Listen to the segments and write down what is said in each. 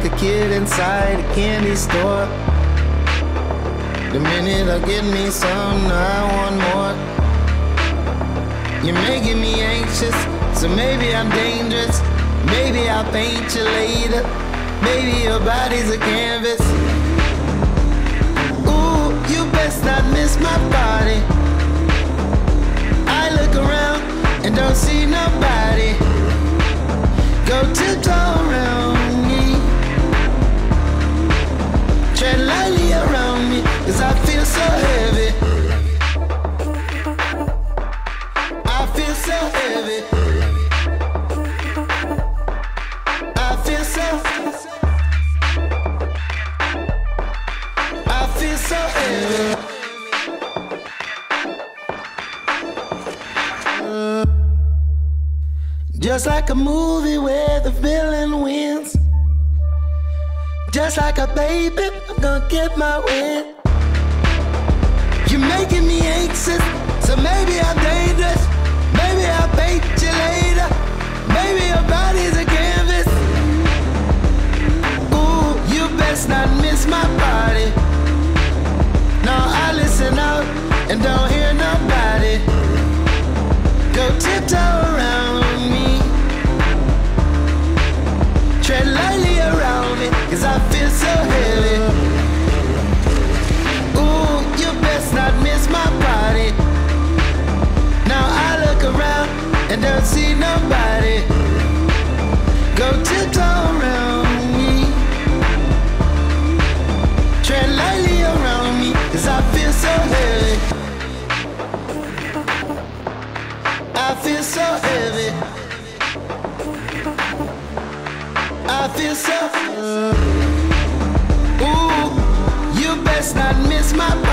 Like a kid inside a candy store. The minute I get me some, I want more. You're making me anxious, so maybe I'm dangerous. Maybe I'll paint you later. Maybe your body's a canvas. Ooh, you best not miss my body. I look around and don't see nobody. Just like a movie where the villain wins. Just like a baby, I'm gonna get my win. You're making me anxious, so maybe I'm dangerous. Maybe I'll paint you later. Maybe your body's a canvas. Ooh, you best not miss my body. No, I listen out and don't hear nobody. Go tiptoe nobody. Go tiptoe around me. Tread lightly around me, cause I feel so heavy. I feel so heavy. I feel so. Ooh, you best not miss my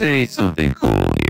Say something cool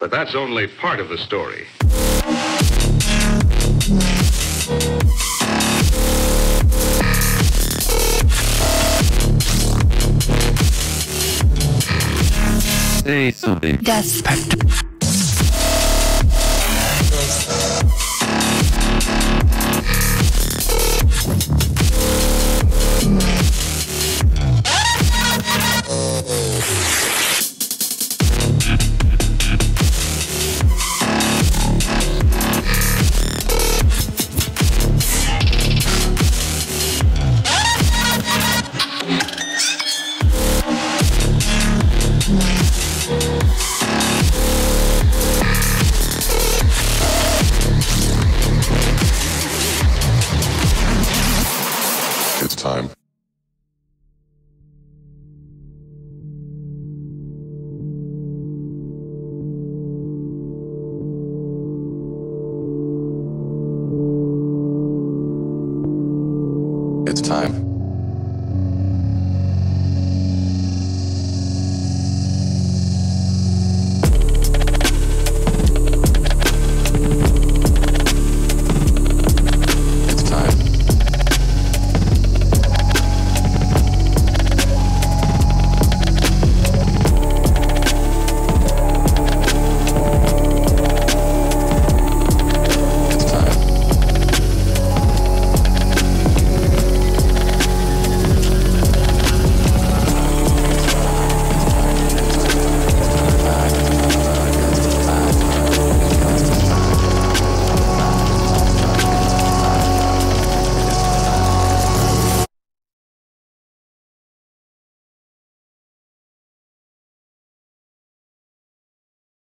But that's only part of the story. Say something. Death.